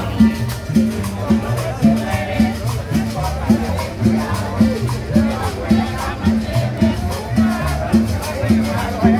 All right.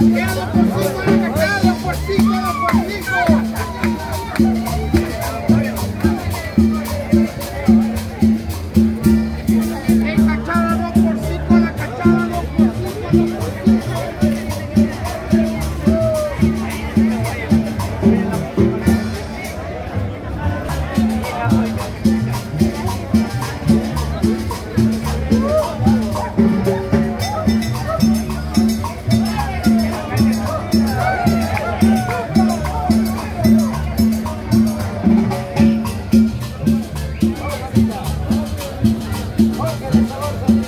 Eu não consigo Forza.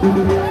Música